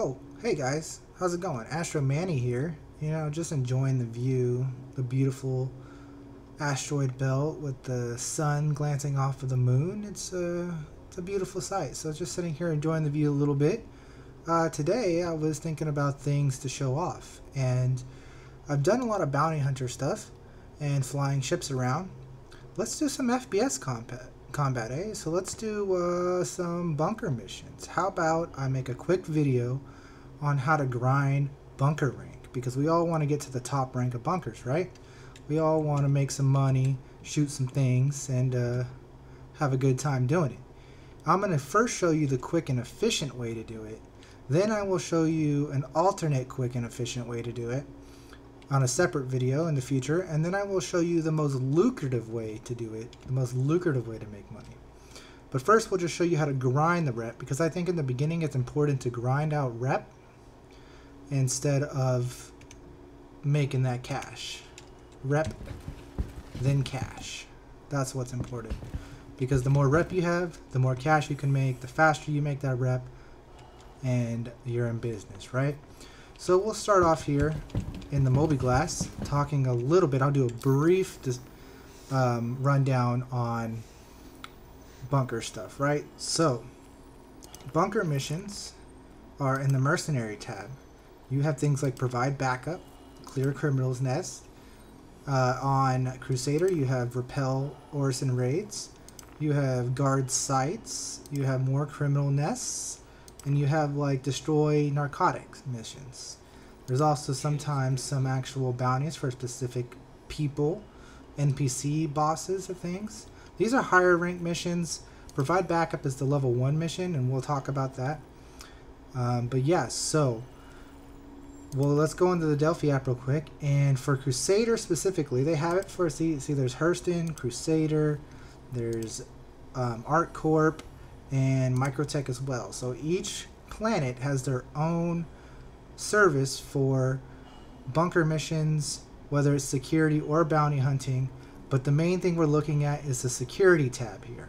Oh, hey guys, how's it going? Astro Mani here. You know, just enjoying the view, the beautiful asteroid belt with the sun glancing off of the moon. It's a, it's a beautiful sight. So just sitting here enjoying the view a little bit. Uh, today I was thinking about things to show off, and I've done a lot of bounty hunter stuff and flying ships around. Let's do some FPS combat combat, A. So let's do uh, some bunker missions. How about I make a quick video on how to grind bunker rank? Because we all want to get to the top rank of bunkers, right? We all want to make some money, shoot some things, and uh, have a good time doing it. I'm going to first show you the quick and efficient way to do it. Then I will show you an alternate quick and efficient way to do it on a separate video in the future, and then I will show you the most lucrative way to do it, the most lucrative way to make money. But first, we'll just show you how to grind the rep, because I think in the beginning it's important to grind out rep instead of making that cash. Rep, then cash. That's what's important. Because the more rep you have, the more cash you can make, the faster you make that rep, and you're in business, right? So we'll start off here in the mobiGlas, talking a little bit. I'll do a brief um, rundown on bunker stuff, right? So, bunker missions are in the mercenary tab. You have things like provide backup, clear criminals nest. Uh, on Crusader, you have repel Orison raids. You have guard sites. You have more criminal nests and you have like destroy narcotics missions. There's also sometimes some actual bounties for specific people, NPC bosses of things. These are higher rank missions. Provide backup is the level 1 mission, and we'll talk about that. Um, but yes, so, well, let's go into the Delphi app real quick. And for Crusader specifically, they have it for, see, see there's Hurston, Crusader, there's um, ArcCorp, and Microtech as well. So each planet has their own service for bunker missions, whether it's security or bounty hunting. But the main thing we're looking at is the security tab here.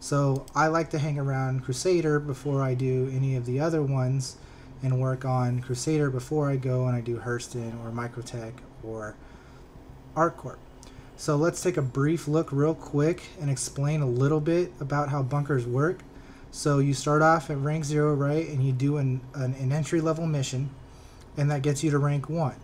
So I like to hang around Crusader before I do any of the other ones and work on Crusader before I go and I do Hurston or Microtech or ArcCorp. So let's take a brief look real quick and explain a little bit about how bunkers work. So you start off at rank 0, right, and you do an, an, an entry level mission, and that gets you to rank 1.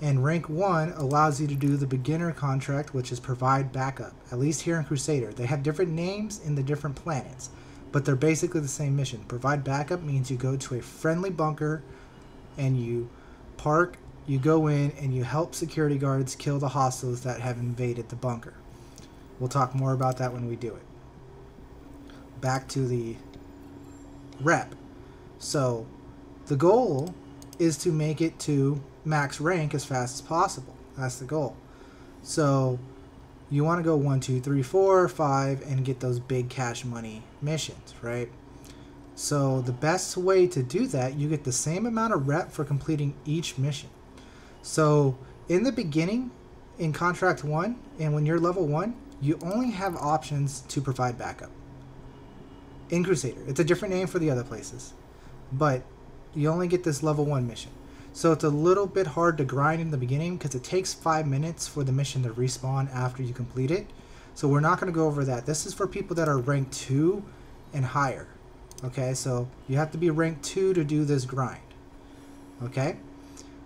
And rank 1 allows you to do the beginner contract, which is provide backup, at least here in Crusader. They have different names in the different planets, but they're basically the same mission. Provide backup means you go to a friendly bunker and you park, you go in, and you help security guards kill the hostiles that have invaded the bunker. We'll talk more about that when we do it. Back to the rep. So the goal is to make it to max rank as fast as possible. That's the goal. So you want to go one, two, three, four, five, and get those big cash money missions, right? So the best way to do that, you get the same amount of rep for completing each mission. So in the beginning, in contract one, and when you're level one, you only have options to provide backup in Crusader. It's a different name for the other places, but you only get this level one mission. So it's a little bit hard to grind in the beginning because it takes five minutes for the mission to respawn after you complete it. So we're not going to go over that. This is for people that are rank 2 and higher. Okay, so you have to be rank 2 to do this grind. Okay,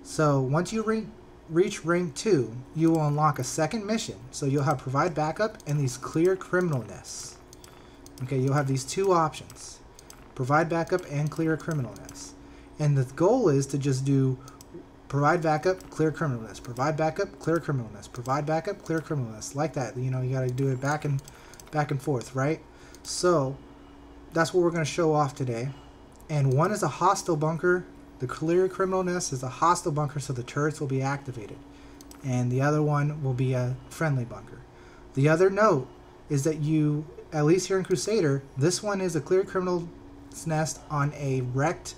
so once you re reach rank 2, you will unlock a second mission. So you'll have provide backup and these clear criminal nests. Okay, you'll have these two options. Provide backup and clear criminal nests. And the goal is to just do provide backup, clear criminal nest, provide backup, clear criminal nest, provide backup, clear criminal nest. Like that. You know, you gotta do it back and back and forth, right? So that's what we're gonna show off today. And one is a hostile bunker. The clear criminal nest is a hostile bunker, so the turrets will be activated. And the other one will be a friendly bunker. The other note is that you at least here in Crusader, this one is a clear criminal's nest on a wrecked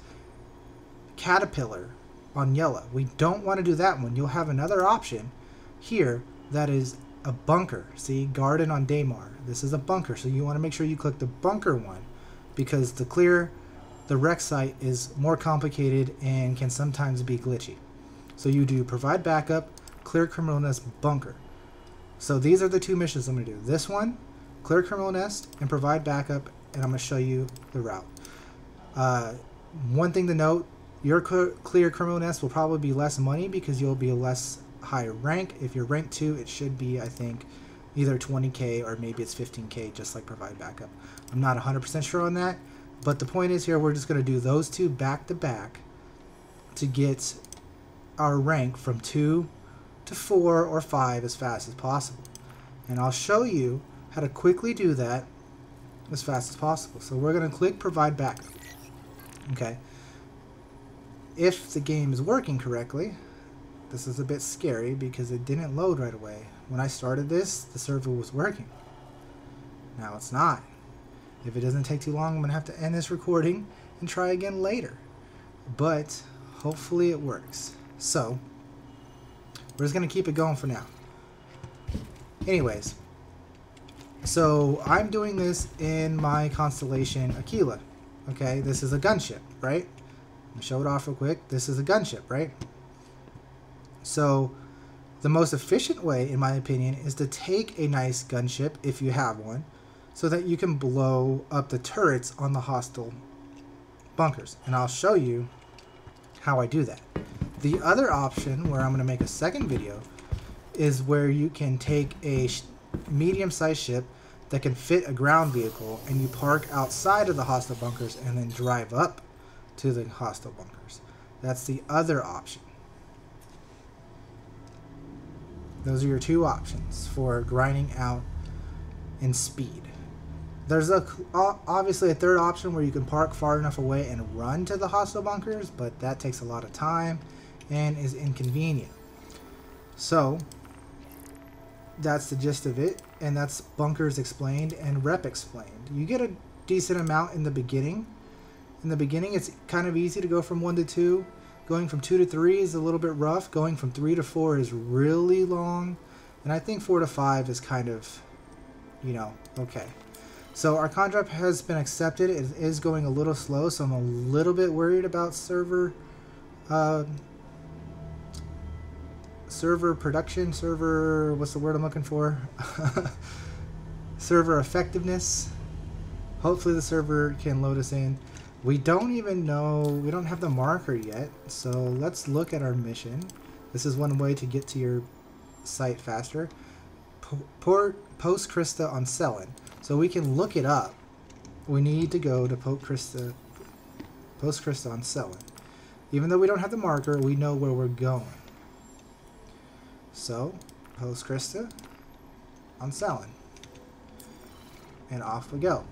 caterpillar on Yela. We don't want to do that one. You'll have another option here that is a bunker. See, garden on Daymar. This is a bunker, so you want to make sure you click the bunker one because the clear the rec site is more complicated and can sometimes be glitchy. So you do provide backup, clear criminal nest bunker. So these are the two missions I'm going to do. This one, clear criminal nest, and provide backup, and I'm going to show you the route. Uh, one thing to note, your clear criminal nest will probably be less money because you'll be a less high rank. If you're rank 2, it should be, I think, either 20k or maybe it's 15k, just like provide backup. I'm not 100% sure on that, but the point is here, we're just going to do those two back to back to get our rank from 2 to 4 or 5 as fast as possible. And I'll show you how to quickly do that as fast as possible. So we're going to click provide backup. Okay. If the game is working correctly, this is a bit scary because it didn't load right away. When I started this, the server was working. Now it's not. If it doesn't take too long, I'm going to have to end this recording and try again later. But hopefully it works. So, we're just going to keep it going for now. Anyways, so I'm doing this in my constellation Aquila. Okay, this is a gunship, right? Show it off real quick. This is a gunship, right? So, the most efficient way, in my opinion, is to take a nice gunship, if you have one, so that you can blow up the turrets on the hostile bunkers. And I'll show you how I do that. The other option, where I'm going to make a second video, is where you can take a medium-sized ship that can fit a ground vehicle and you park outside of the hostile bunkers and then drive up to the hostile bunkers. That's the other option. Those are your two options for grinding out in speed. There's a obviously a third option where you can park far enough away and run to the hostile bunkers, but that takes a lot of time and is inconvenient. So that's the gist of it, and that's bunkers explained and rep explained. You get a decent amount in the beginning. In the beginning, it's kind of easy to go from 1 to 2. Going from 2 to 3 is a little bit rough. Going from 3 to 4 is really long. And I think 4 to 5 is kind of, you know, okay. So our contract has been accepted. It is going a little slow, so I'm a little bit worried about server uh, server production, server, what's the word I'm looking for? server effectiveness. Hopefully the server can load us in. We don't even know, we don't have the marker yet, so let's look at our mission. This is one way to get to your site faster. Port Post Krista on Cellin. So we can look it up. We need to go to Pope Krista, Post Krista on Cellin. Even though we don't have the marker, we know where we're going. So, Post Krista on Cellin. And off we go.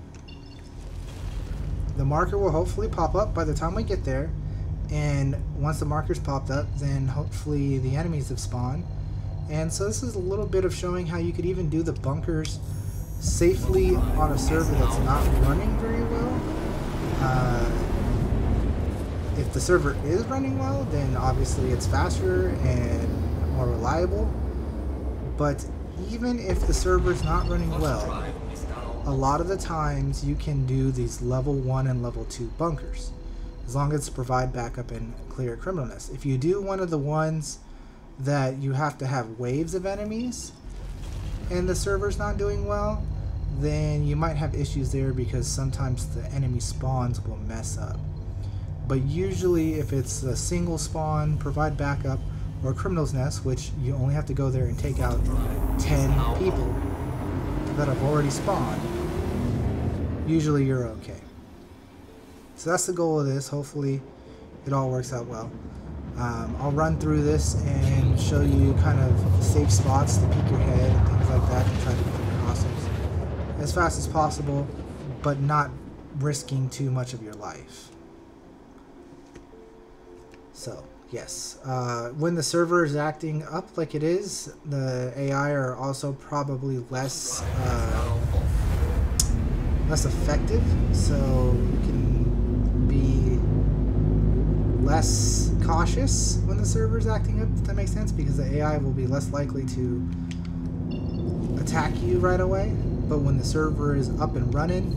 The marker will hopefully pop up by the time we get there. And once the marker's popped up, then hopefully the enemies have spawned. And so this is a little bit of showing how you could even do the bunkers safely on a server that's not running very well. Uh, if the server is running well, then obviously it's faster and more reliable. But even if the server is not running well, a lot of the times you can do these level 1 and level 2 bunkers. As long as provide backup and clear criminal nest. If you do one of the ones that you have to have waves of enemies and the server's not doing well, then you might have issues there because sometimes the enemy spawns will mess up. But usually if it's a single spawn, provide backup, or criminal's nest, which you only have to go there and take out 10 people that have already spawned, usually you're okay. So that's the goal of this. Hopefully it all works out well. Um, I'll run through this and show you kind of safe spots to peek your head and things like that and try to get as fast as possible, but not risking too much of your life. So, yes. Uh, when the server is acting up like it is, the AI are also probably less uh, less effective, so you can be less cautious when the server is acting up, if that makes sense, because the AI will be less likely to attack you right away but when the server is up and running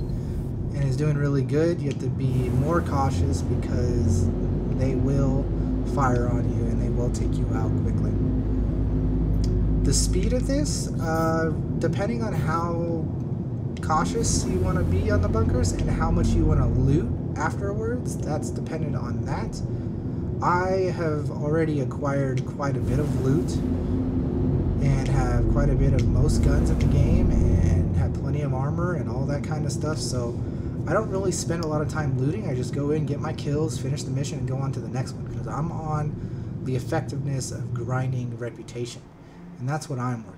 and is doing really good, you have to be more cautious because they will fire on you and they will take you out quickly. The speed of this, uh, depending on how cautious you want to be on the bunkers and how much you want to loot afterwards, that's dependent on that. I have already acquired quite a bit of loot and have quite a bit of most guns in the game and have plenty of armor and all that kind of stuff, so I don't really spend a lot of time looting. I just go in, get my kills, finish the mission, and go on to the next one because I'm on the effectiveness of grinding reputation. And that's what I'm working.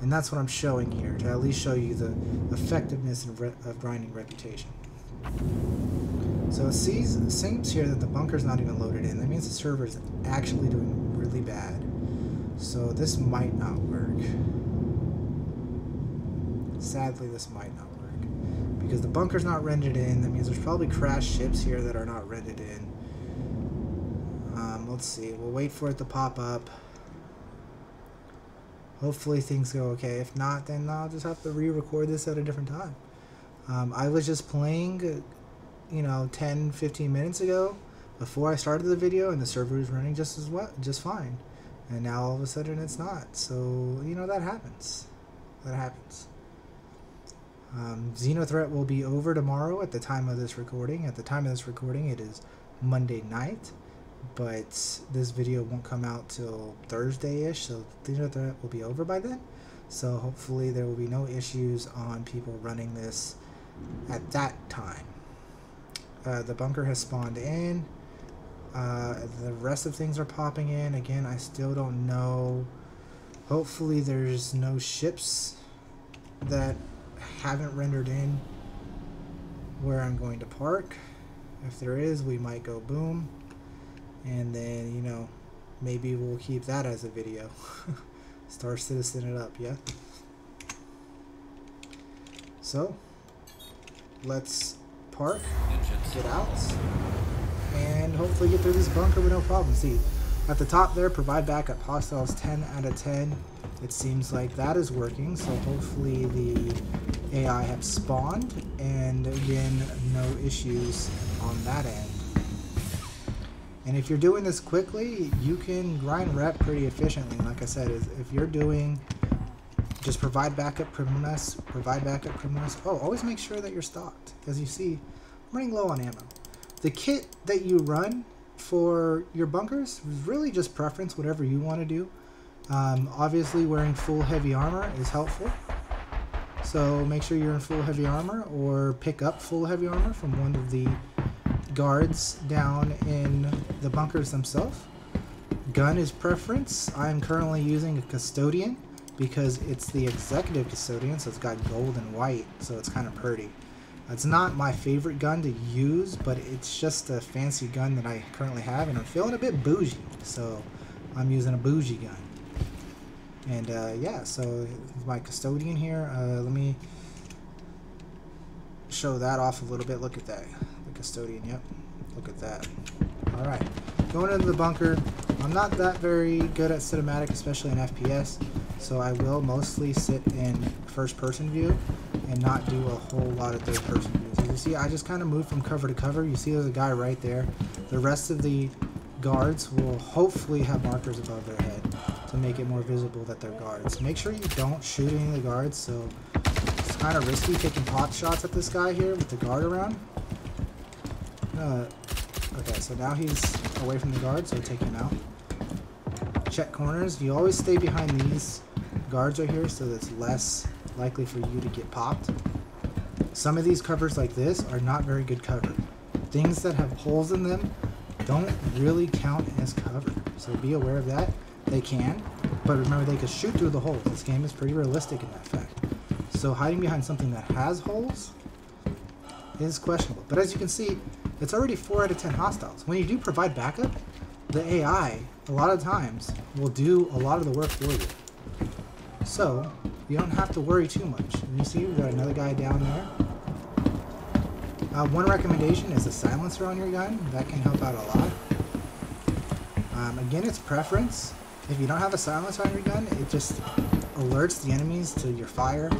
And that's what I'm showing here, to at least show you the effectiveness of, grinding reputation. So it sees, seems here that the bunker's not even loaded in. That means the server is actually doing really bad. So this might not work. Sadly, this might not work because the bunker's not rendered in. That means there's probably crashed ships here that are not rendered in. Um, let's see. We'll wait for it to pop up. Hopefully things go okay. If not, then I'll just have to re-record this at a different time. Um, I was just playing, you know, 10, 15 minutes ago before I started the video, and the server was running just as well, just fine. And now all of a sudden it's not. So, you know, that happens. That happens. Um, Xenothreat will be over tomorrow at the time of this recording. At the time of this recording, it is Monday night, but this video won't come out till Thursday-ish, so the threat will be over by then. So hopefully there will be no issues on people running this at that time. Uh, the bunker has spawned in. Uh, the rest of things are popping in. Again, I still don't know. Hopefully there's no ships that haven't rendered in where I'm going to park. If there is, we might go boom. And then, you know, maybe we'll keep that as a video. Star Citizen it up, yeah? So, let's park, get out, and hopefully get through this bunker with no problem. See, at the top there, provide backup. Hostiles 10 out of 10. It seems like that is working, so hopefully the AI have spawned, and again, no issues on that end. And if you're doing this quickly, you can grind rep pretty efficiently. Like I said, if you're doing just provide backup criminals, provide backup criminals. Oh, always make sure that you're stocked. As you see, I'm running low on ammo. The kit that you run for your bunkers is really just preference, whatever you want to do. Um, obviously, wearing full heavy armor is helpful. So make sure you're in full heavy armor or pick up full heavy armor from one of the guards down in the bunkers themselves. Gun is preference. I'm currently using a custodian because it's the executive custodian, so it's got gold and white, so it's kind of pretty. It's not my favorite gun to use, but it's just a fancy gun that I currently have, and I'm feeling a bit bougie, so I'm using a bougie gun. And uh, yeah, so my custodian here, uh, let me show that off a little bit. Look at that. Custodian, yep. Look at that. Alright, going into the bunker. I'm not that very good at cinematic, especially in FPS, so I will mostly sit in first person view and not do a whole lot of third person views. As you see, I just kind of move from cover to cover. You see there's a guy right there. The rest of the guards will hopefully have markers above their head to make it more visible that they're guards. Make sure you don't shoot any of the guards, so it's kind of risky taking pot shots at this guy here with the guard around. Uh, okay, so now he's away from the guard, so take him out. Check corners. You always stay behind these guards right here, so it's less likely for you to get popped. Some of these covers like this are not very good cover. Things that have holes in them don't really count as cover, so be aware of that. They can, but remember they can shoot through the holes. This game is pretty realistic in that fact. So hiding behind something that has holes is questionable. But as you can see, it's already 4 out of 10 hostiles. When you do provide backup, the AI, a lot of times, will do a lot of the work for you. So, you don't have to worry too much. And you see, we've got another guy down there. Uh, one recommendation is a silencer on your gun. That can help out a lot. Um, again, it's preference. If you don't have a silencer on your gun, it just alerts the enemies to your fire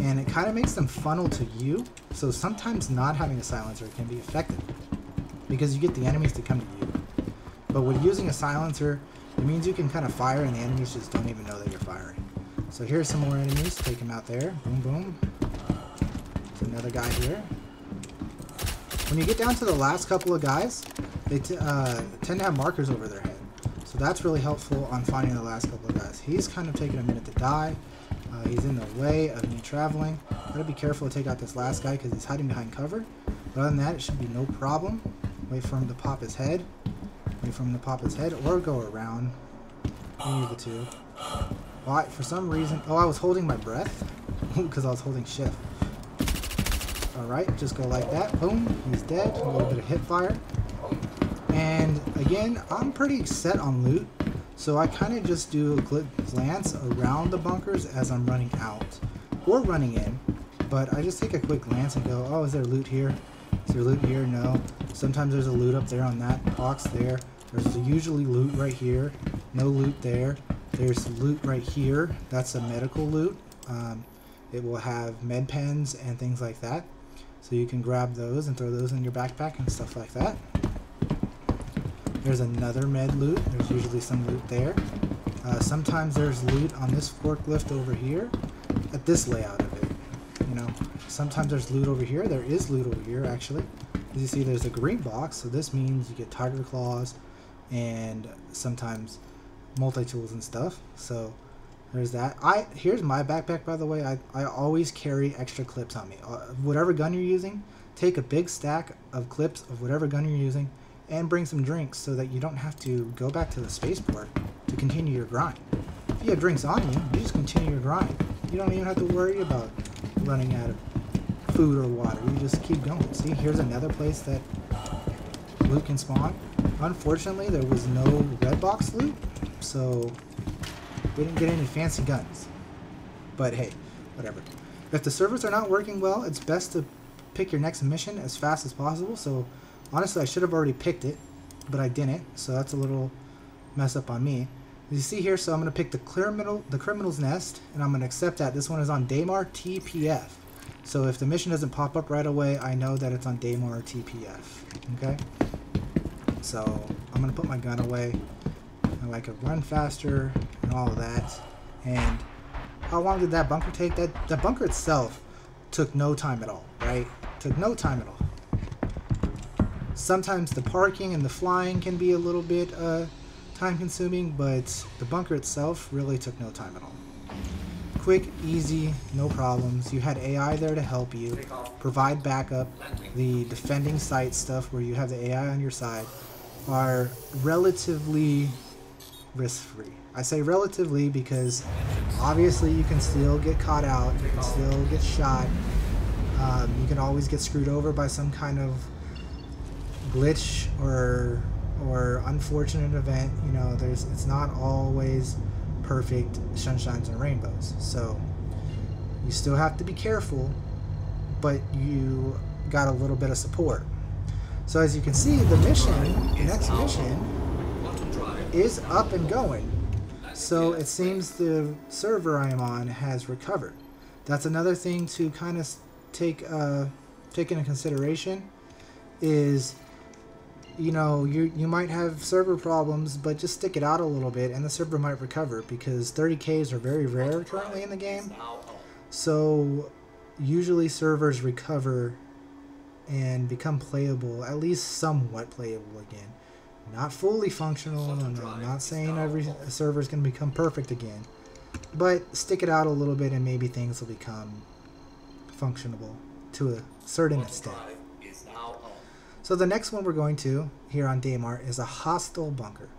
and it kind of makes them funnel to you. So sometimes not having a silencer can be effective because you get the enemies to come to you. But with using a silencer, it means you can kind of fire and the enemies just don't even know that you're firing. So here's some more enemies. Take them out there. Boom, boom. There's another guy here. When you get down to the last couple of guys, they uh, tend to have markers over their head. So that's really helpful on finding the last couple of guys. He's kind of taking a minute to die. Uh, he's in the way of me traveling. Gotta be careful to take out this last guy because he's hiding behind cover. But other than that, it should be no problem. Wait for him to pop his head. Wait for him to pop his head or go around. Any of the two. Why? For some reason... Oh, I was holding my breath because I was holding shift. Alright, just go like that. Boom. He's dead. A little bit of hip fire. And again, I'm pretty set on loot. So I kind of just do a glance around the bunkers as I'm running out. Or running in. But I just take a quick glance and go, oh, is there loot here? Is there loot here? No. Sometimes there's a loot up there on that box there. There's usually loot right here. No loot there. There's loot right here. That's a medical loot. Um, it will have med pens and things like that. So you can grab those and throw those in your backpack and stuff like that. There's another med loot. There's usually some loot there. Uh, sometimes there's loot on this forklift over here at this layout of it. You know, sometimes there's loot over here. There is loot over here, actually. As you see, there's a green box, so this means you get tiger claws and sometimes multi-tools and stuff. So there's that. I Here's my backpack, by the way. I, I always carry extra clips on me. Uh, whatever gun you're using, take a big stack of clips of whatever gun you're using and bring some drinks so that you don't have to go back to the spaceport to continue your grind. If you have drinks on you, you just continue your grind. You don't even have to worry about running out of food or water. You just keep going. See, here's another place that loot can spawn. Unfortunately, there was no red box loot, so we didn't get any fancy guns. But hey, whatever. If the servers are not working well, it's best to pick your next mission as fast as possible. So honestly, I should have already picked it, but I didn't. So that's a little mess up on me. As you see here, so I'm going to pick the criminal, the criminal's nest, and I'm going to accept that. This one is on Daymar TPF. So if the mission doesn't pop up right away, I know that it's on Daymar TPF. Okay? So I'm to put my gun away. And I could run faster and all of that. And how long did that bunker take? That, the bunker itself took no time at all, right? Took no time at all. Sometimes the parking and the flying can be a little bit uh, time consuming, but the bunker itself really took no time at all. Quick, easy, no problems. You had AI there to help you, provide backup. The defending site stuff where you have the AI on your side are relatively risk-free. I say relatively because obviously you can still get caught out, you can still get shot, um, you can always get screwed over by some kind of glitch or or unfortunate event, you know, there's it's not always perfect sunshines and rainbows. So you still have to be careful, but you got a little bit of support. So as you can see, the mission, the next mission, is up and going. So it seems the server I am on has recovered. That's another thing to kind of take uh, take into consideration is you know, you you might have server problems, but just stick it out a little bit, and the server might recover because 30ks are very rare currently in the game. So usually servers recover and become playable, at least somewhat playable again. Not fully functional, and I'm not saying every server is going to become perfect again, but stick it out a little bit and maybe things will become functionable to a certain extent. So the next one we're going to here on Daymar is a hostile bunker.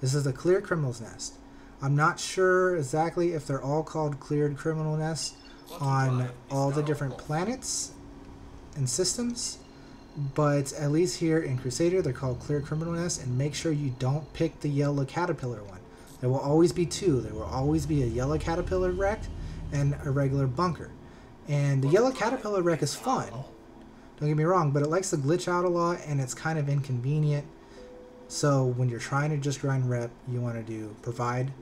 This is a clear criminal's nest. I'm not sure exactly if they're all called cleared criminal nests on all the different planets and systems, but at least here in Crusader they're called clear criminal nests and make sure you don't pick the yellow caterpillar one. There will always be two. There will always be a yellow caterpillar wreck and a regular bunker. And the yellow caterpillar wreck is fun don't get me wrong, but it likes to glitch out a lot and it's kind of inconvenient. So when you're trying to just grind rep, you want to do provide,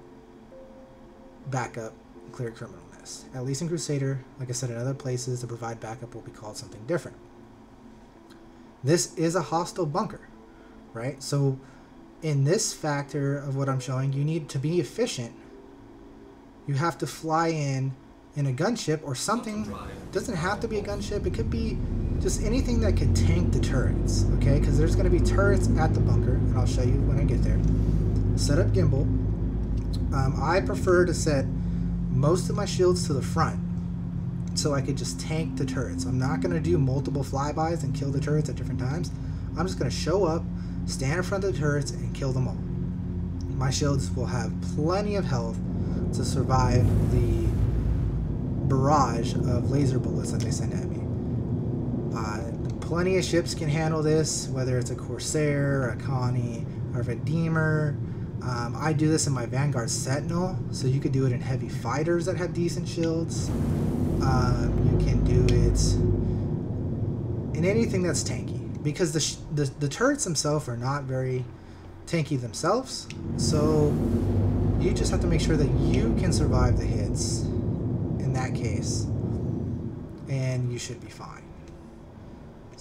backup, clear criminal nest. At least in Crusader, like I said, in other places, to provide backup will be called something different. This is a hostile bunker, right? So in this factor of what I'm showing, you need to be efficient. You have to fly in in a gunship or something. It doesn't have to be a gunship. It could be just anything that could tank the turrets, okay? Because there's going to be turrets at the bunker, and I'll show you when I get there. Set up gimbal. Um, I prefer to set most of my shields to the front so I could just tank the turrets. I'm not going to do multiple flybys and kill the turrets at different times. I'm just going to show up, stand in front of the turrets, and kill them all. My shields will have plenty of health to survive the barrage of laser bullets that they send at me. Uh, plenty of ships can handle this, whether it's a Corsair, a Connie, or a Redeemer. Um, I do this in my Vanguard Sentinel, so you could do it in heavy fighters that have decent shields. Um, you can do it in anything that's tanky, because the, the, the turrets themselves are not very tanky themselves, so you just have to make sure that you can survive the hits in that case, and you should be fine.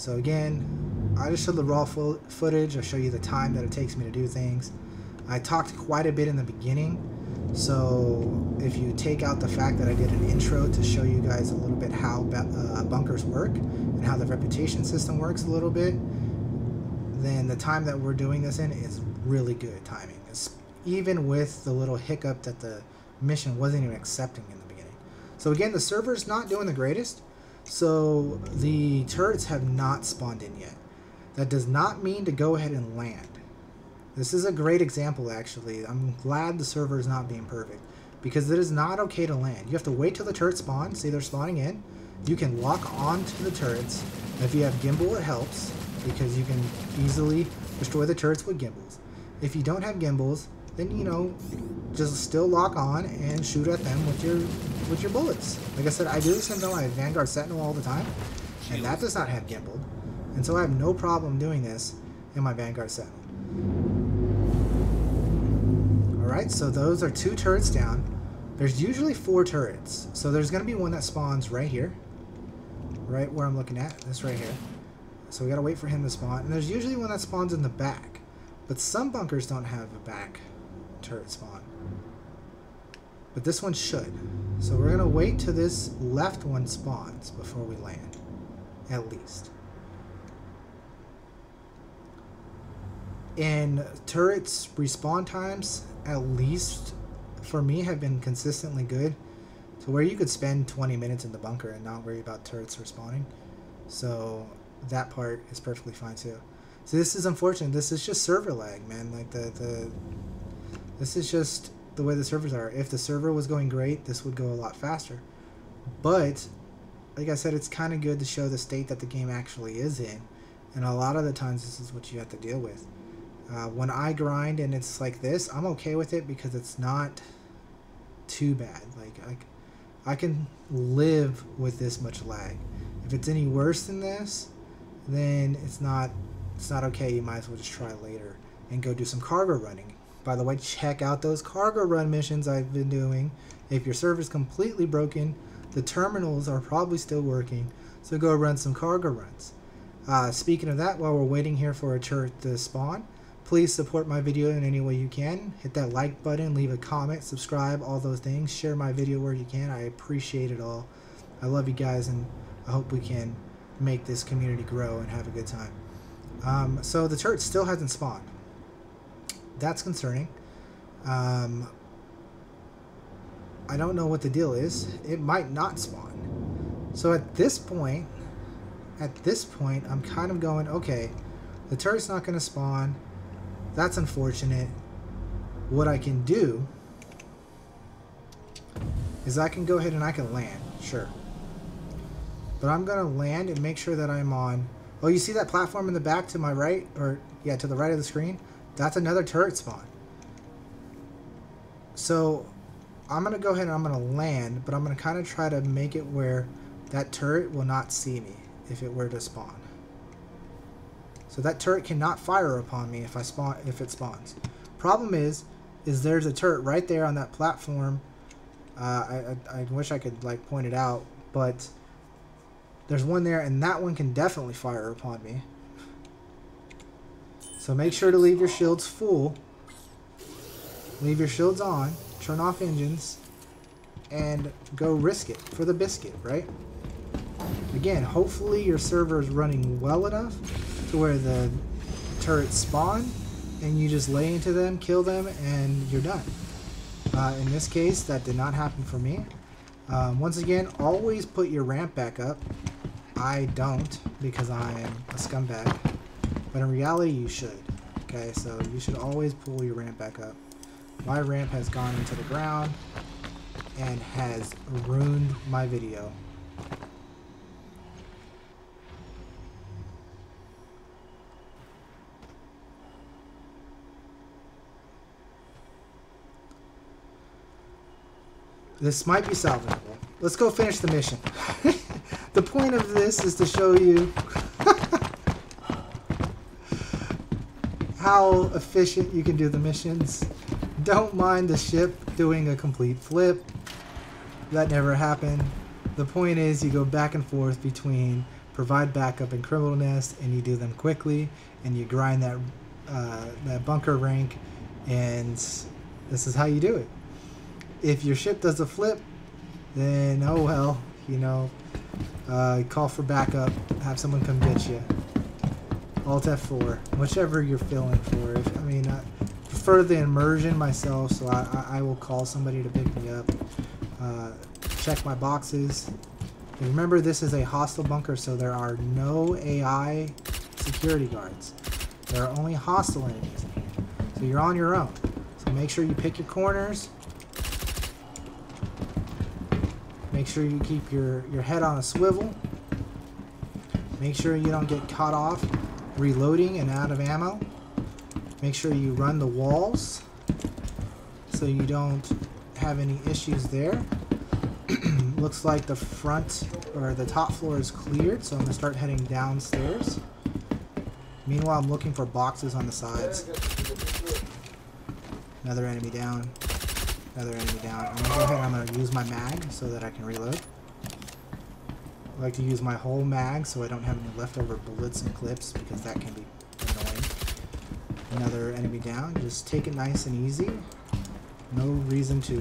So again, I just show the raw fo footage. I show you the time that it takes me to do things. I talked quite a bit in the beginning, so if you take out the fact that I did an intro to show you guys a little bit how uh, bunkers work and how the reputation system works a little bit, then the time that we're doing this in is really good timing. It's even with the little hiccup that the mission wasn't even accepting in the beginning. So again, the server's not doing the greatest. So the turrets have not spawned in yet. That does not mean to go ahead and land. This is a great example actually. I'm glad the server is not being perfect because it is not okay to land. You have to wait till the turrets spawn, see they're spawning in. You can lock onto the turrets. If you have gimbal it helps because you can easily destroy the turrets with gimbals. If you don't have gimbals, then you know just still lock on and shoot at them with your with your bullets. Like I said, I do this in my Vanguard Sentinel all the time, and that does not have gimbal, and so I have no problem doing this in my Vanguard Sentinel. Alright, so those are two turrets down. There's usually four turrets, so there's going to be one that spawns right here, right where I'm looking at, this right here. So we got to wait for him to spawn, and there's usually one that spawns in the back, but some bunkers don't have a back turret spawn. But this one should. So we're going to wait till this left one spawns before we land. At least. And turrets respawn times, at least for me, have been consistently good. To where you could spend 20 minutes in the bunker and not worry about turrets respawning. So that part is perfectly fine too. So this is unfortunate. This is just server lag, man. Like the, the this is just the way the servers are. If the server was going great, this would go a lot faster. But, like I said, it's kind of good to show the state that the game actually is in. And a lot of the times, this is what you have to deal with. Uh, when I grind and it's like this, I'm okay with it because it's not too bad. Like, I, I can live with this much lag. If it's any worse than this, then it's not it's not okay. You might as well just try later and go do some cargo running by the way, check out those cargo run missions I've been doing. If your server's completely broken, the terminals are probably still working, so go run some cargo runs. Uh, speaking of that, while we're waiting here for a turret to spawn, please support my video in any way you can. Hit that like button, leave a comment, subscribe, all those things. Share my video where you can. I appreciate it all. I love you guys, and I hope we can make this community grow and have a good time. Um, so the turret still hasn't spawned that's concerning. Um, I don't know what the deal is. It might not spawn. So at this point, at this point, I'm kind of going, okay, the turret's not going to spawn. That's unfortunate. What I can do is I can go ahead and I can land, sure. But I'm going to land and make sure that I'm on... Oh, you see that platform in the back to my right? Or, yeah, to the right of the screen? That's another turret spawn. So I'm going to go ahead and I'm going to land, but I'm going to kind of try to make it where that turret will not see me if it were to spawn. So that turret cannot fire upon me if I spawn if it spawns. Problem is, is there's a turret right there on that platform Uh, I, I, I wish I could like point it out, but there's one there, and that one can definitely fire upon me. So make sure to leave your shields full. Leave your shields on. Turn off engines. And go risk it for the biscuit, right? Again, hopefully your server is running well enough to where the turrets spawn and you just lay into them, kill them, and you're done. Uh, in this case, that did not happen for me. Um, once again, always put your ramp back up. I don't because I am a scumbag. But in reality, you should. Okay, so you should always pull your ramp back up. My ramp has gone into the ground and has ruined my video. This might be salvageable. Let's go finish the mission. the point of this is to show you how efficient you can do the missions. Don't mind the ship doing a complete flip. That never happened. The point is you go back and forth between provide backup and criminal nest and you do them quickly and you grind that uh, that bunker rank and this is how you do it. If your ship does a flip, then oh well, you know, uh, call for backup, have someone come get you. Alt F4, whichever you're feeling for. If, I mean, I prefer the immersion myself, so I, I, will call somebody to pick me up. Uh, check my boxes. And remember, this is a hostile bunker, so there are no AI security guards. There are only hostile enemies here. So you're on your own. So make sure you pick your corners. Make sure you keep your, your head on a swivel. Make sure you don't get caught off reloading and out of ammo. Make sure you run the walls so you don't have any issues there. Looks like the front or the top floor is cleared, so I'm going to start heading downstairs. Meanwhile, I'm looking for boxes on the sides. Another enemy down. Another enemy down. I'm going to go ahead and I'm going to use my mag so that I can reload. I like to use my whole mag so I don't have any leftover bullets and clips because that can be annoying. Another enemy down. Just take it nice and easy. No reason to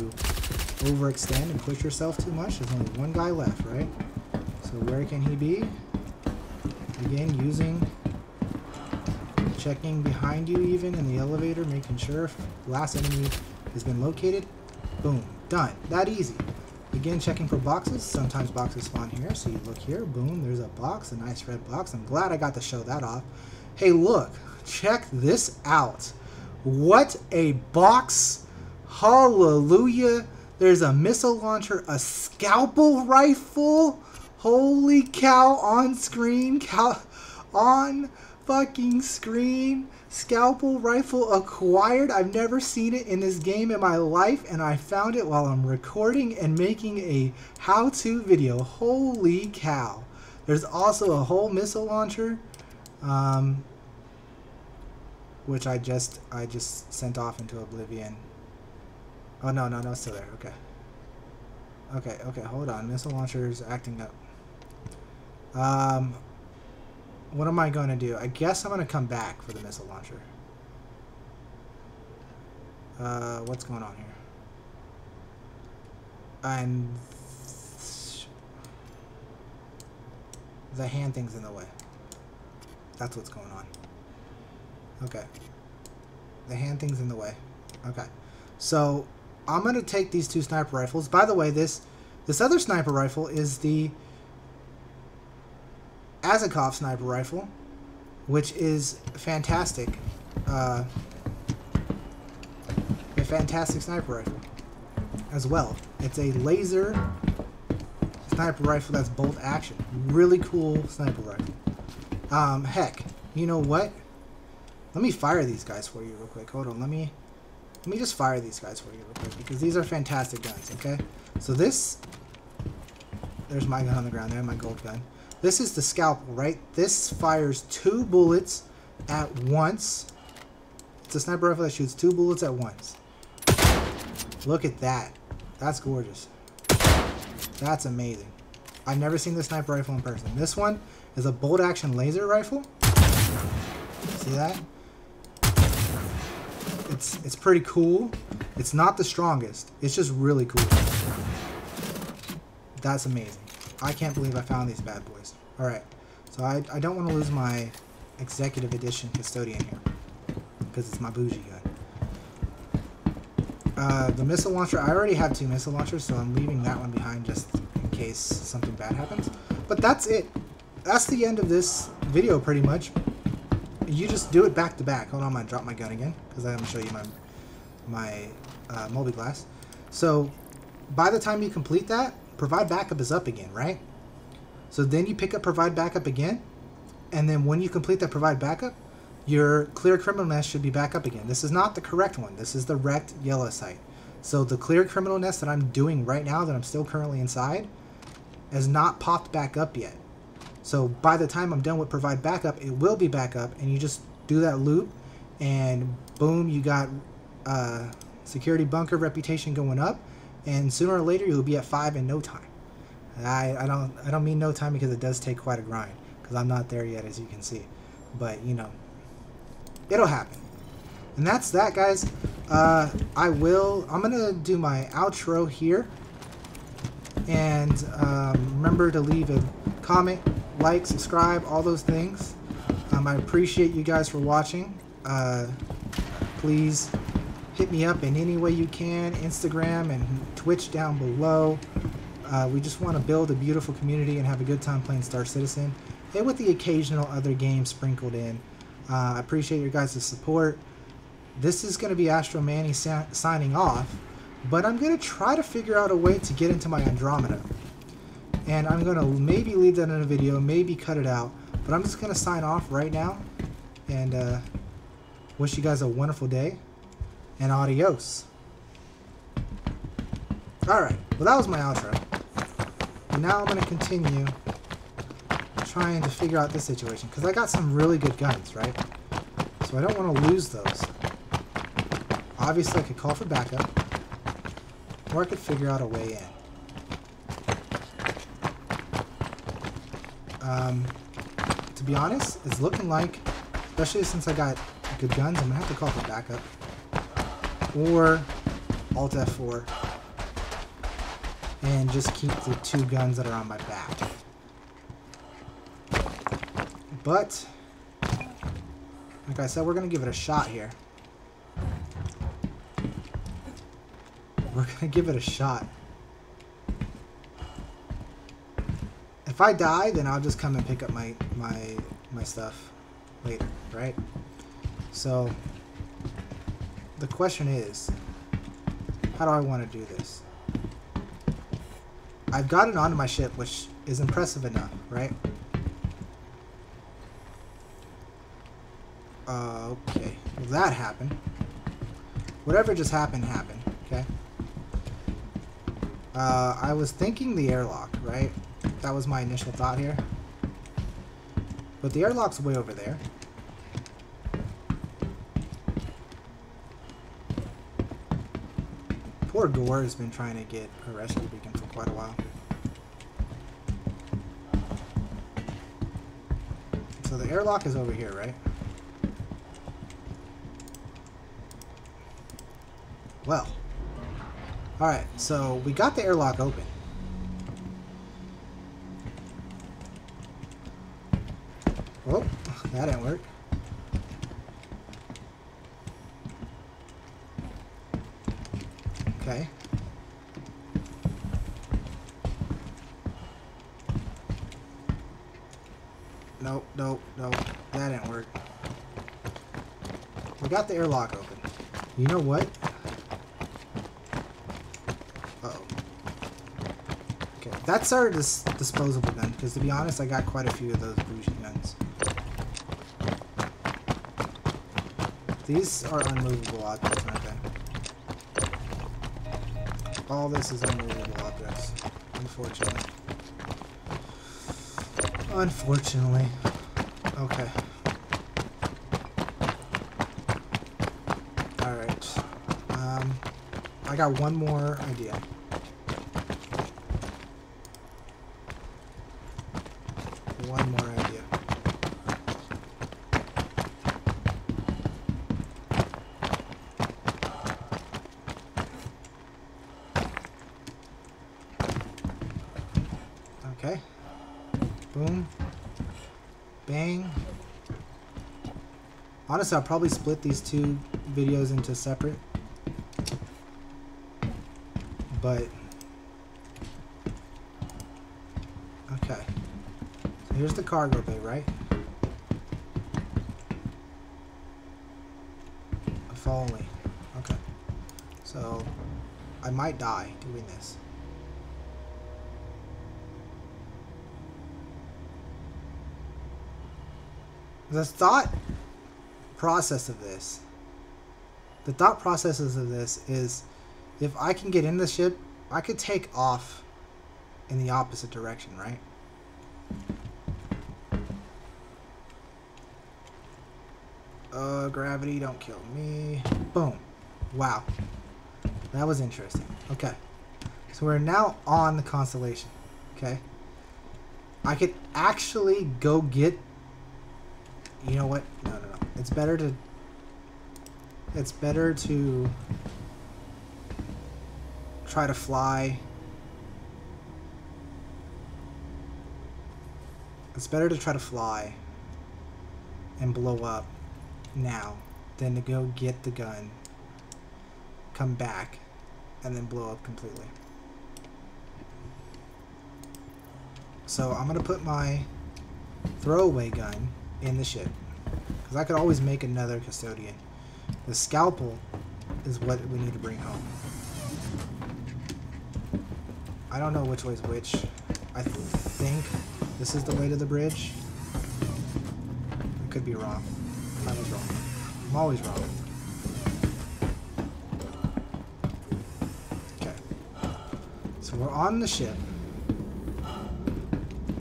overextend and push yourself too much. There's only one guy left, right? So where can he be? Again, using checking behind you even in the elevator, making sure if last enemy has been located. Boom. Done. That easy. Again, checking for boxes. Sometimes boxes spawn here, so you look here. Boom, there's a box, a nice red box. I'm glad I got to show that off. Hey, look. Check this out. What a box. Hallelujah. There's a missile launcher, a scalpel rifle. Holy cow, on screen. Cow, on fucking screen. Scalpel rifle acquired. I've never seen it in this game in my life, and I found it while I'm recording and making a how-to video. Holy cow. There's also a whole missile launcher, um, which I just I just sent off into oblivion. Oh, no, no, no, still there. Okay. Okay, okay, hold on. Missile launcher is acting up. Um, what am I going to do? I guess I'm going to come back for the missile launcher. Uh, what's going on here? And the hand thing's in the way. That's what's going on. Okay. The hand thing's in the way. Okay. So, I'm going to take these two sniper rifles. By the way, this this other sniper rifle is the Atzkav sniper rifle, which is fantastic. Uh, a fantastic sniper rifle as well. It's a laser sniper rifle that's bolt action. Really cool sniper rifle. Um, heck, you know what? Let me fire these guys for you real quick. Hold on, let me let me just fire these guys for you real quick because these are fantastic guns, okay? So this there's my gun on the ground there, my gold gun. This is the scalpel, right? This fires two bullets at once. It's a sniper rifle that shoots two bullets at once. Look at that. That's gorgeous. That's amazing. I've never seen the sniper rifle in person. This one is a bolt action laser rifle. See that? It's it's pretty cool. It's not the strongest. It's just really cool. That's amazing. I can't believe I found these bad boys. Alright. So I, I don't want to lose my executive edition custodian here. Because it's my bougie gun. Uh, the missile launcher, I already have two missile launchers, so I'm leaving that one behind just in case something bad happens. But that's it. That's the end of this video, pretty much. You just do it back to back. Hold on, I'm going to drop my gun again, because I'm going to show you my, my uh, glass. So, by the time you complete that, provide backup is up again, right? So then you pick up provide backup again, and then when you complete that provide backup, your clear criminal nest should be back up again. This is not the correct one. This is the wrecked Yela site. So the clear criminal nest that I'm doing right now, that I'm still currently inside, has not popped back up yet. So by the time I'm done with provide backup, it will be back up, and you just do that loop, and boom, you got uh, security bunker reputation going up, and sooner or later you'll be at five in no time. I, I don't I don't mean no time because it does take quite a grind because I'm not there yet as you can see, but you know it'll happen. And that's that, guys. Uh, I will. I'm gonna do my outro here, and um, remember to leave a comment, like, subscribe, all those things. Um, I appreciate you guys for watching. Uh, please hit me up in any way you can, Instagram and Twitch down below. Uh, we just want to build a beautiful community and have a good time playing Star Citizen, and with the occasional other game sprinkled in. Uh, I appreciate your guys' support. This is going to be Astro Mani sa- signing off, but I'm going to try to figure out a way to get into my Andromeda. And I'm going to maybe leave that in a video, maybe cut it out, but I'm just going to sign off right now and uh, wish you guys a wonderful day and adios. Alright, well that was my outro. And now I'm going to continue trying to figure out this situation. Because I got some really good guns, right? So I don't want to lose those. Obviously I could call for backup. Or I could figure out a way in. Um, to be honest, it's looking like, especially since I got good guns, I'm going to have to call for backup. Or Alt F4 and just keep the two guns that are on my back. But, like I said, we're going to give it a shot here. We're going to give it a shot. If I die, then I'll just come and pick up my, my, my stuff later, right? So, the question is, how do I want to do this? I've gotten onto my ship, which is impressive enough, right? Uh, okay. Well, that happened. Whatever just happened, happened, okay? Uh, I was thinking the airlock, right? That was my initial thought here. But the airlock's way over there. Poor Gore has been trying to get a rescue beacon for quite a while. So the airlock is over here, right? Well. Alright, so we got the airlock open. Oh, that didn't work. Okay. Nope, nope, nope. That didn't work. We got the airlock open. You know what? Uh oh Okay, that's our dis disposable gun, because to be honest, I got quite a few of those bougie guns. These are unmovable objects, All this is unmovable objects, unfortunately. Unfortunately. Okay. Alright. Um, I got one more idea. Boom. Bang. Honestly, I'll probably split these two videos into separate. But... Okay. So here's the cargo bay, right? Only. Okay. So, I might die doing this. The thought process of this, the thought processes of this is if I can get in the ship, I could take off in the opposite direction, right? Uh, gravity, don't kill me. Boom. Wow. That was interesting. Okay. So we're now on the constellation. Okay. I could actually go get... You know what? No. It's better to... It's better to... Try to fly... It's better to try to fly and blow up now than to go get the gun, come back, and then blow up completely. So I'm going to put my throwaway gun in the ship. Because I could always make another custodian. The scalpel is what we need to bring home. I don't know which way is which. I think this is the way to the bridge. I could be wrong. I was wrong. I'm always wrong. Okay. So we're on the ship.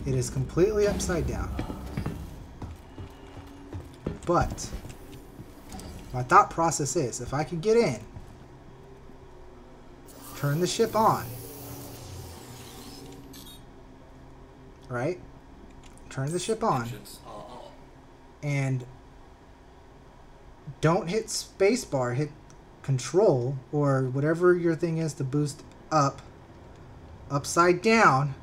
It is completely upside down. But my thought process is if I could get in, turn the ship on, right? Turn the ship on and don't hit spacebar, hit control or whatever your thing is to boost up, upside down.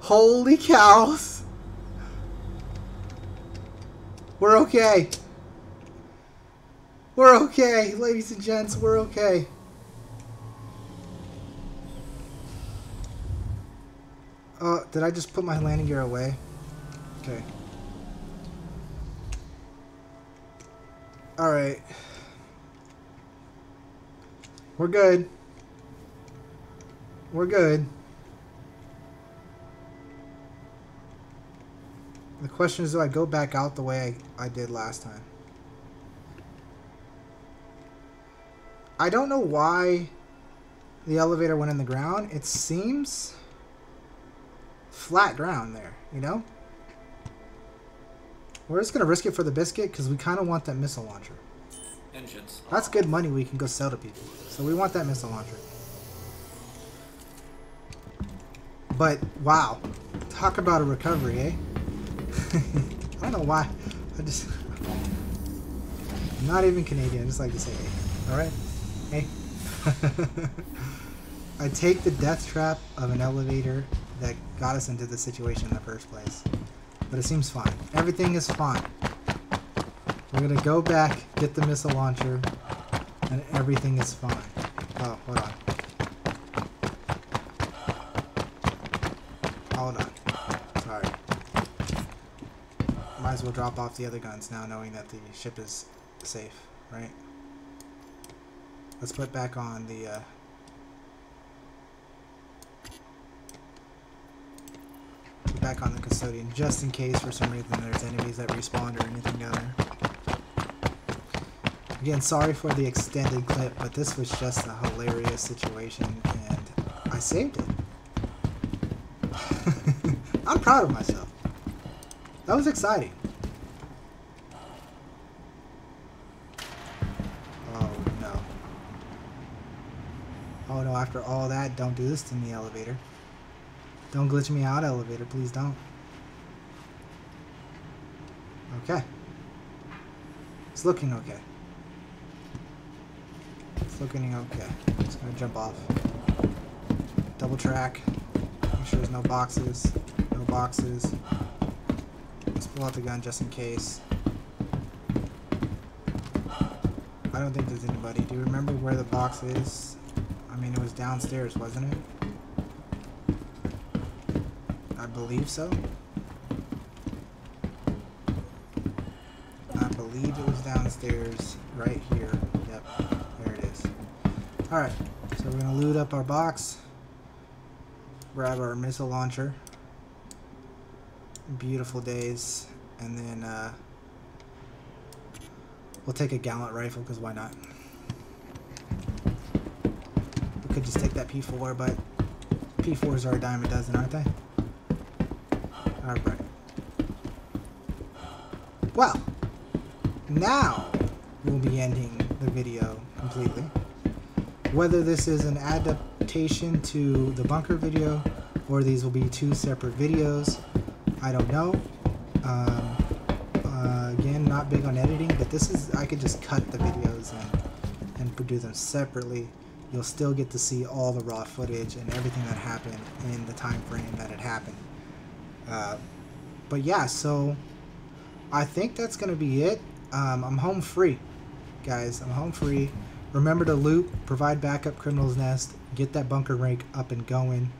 Holy cows! We're okay. We're okay, ladies and gents, we're okay. Uh, did I just put my landing gear away? Okay. Alright. We're good. We're good. The question is, do I go back out the way I, I did last time? I don't know why the elevator went in the ground. It seems flat ground there, you know? We're just going to risk it for the biscuit because we kind of want that missile launcher. Engines. That's good money we can go sell to people. So we want that missile launcher. But, wow. Talk about a recovery, eh? I don't know why. I just... I'm not even Canadian. I just like to say hey. Alright? Hey. I take the death trap of an elevator that got us into the situation in the first place. But it seems fine. Everything is fine. We're gonna go back, get the missile launcher, and everything is fine. Oh, hold on. Hold on. Sorry. Might as well drop off the other guns now knowing that the ship is safe, right? Let's put back on the, uh, put back on the custodian just in case for some reason there's enemies that respawn or anything down there. Again, sorry for the extended clip, but this was just a hilarious situation and I saved it. I'm proud of myself. That was exciting. Oh no. Oh no, after all that, don't do this to me, elevator. Don't glitch me out, elevator. Please don't. Okay. It's looking okay. It's looking okay. Just gonna jump off. Double track. Make sure there's no boxes, no boxes. Let's pull out the gun just in case. I don't think there's anybody. Do you remember where the box is? I mean, it was downstairs, wasn't it? I believe so. I believe it was downstairs, right here. Yep, there it is. Alright, so we're gonna loot up our box. Grab our missile launcher. Beautiful days. And then, uh, we'll take a gallant rifle, because why not? We could just take that P4, but P4s are a dime a dozen, aren't they? Alright. Well, now we'll be ending the video completely. Whether this is an adaptation to the bunker video or these will be two separate videos, I don't know. Um, uh, again, not big on editing, but this is, I could just cut the videos and, and produce them separately. You'll still get to see all the raw footage and everything that happened in the time frame that it happened. Uh, but yeah, so I think that's to be it. Um, I'm home free, guys. I'm home free. Remember to loot, provide backup criminal's nest, get that bunker rank up and going.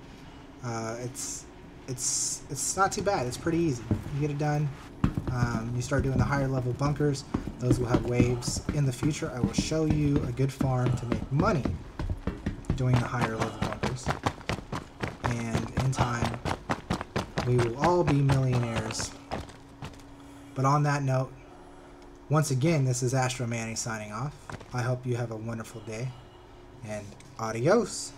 Uh, it's it's it's not too bad. It's pretty easy. You get it done. Um, you start doing the higher level bunkers. Those will have waves. In the future, I will show you a good farm to make money doing the higher level bunkers. And in time, we will all be millionaires. But on that note, once again, this is Astro Mani signing off. I hope you have a wonderful day, and adios.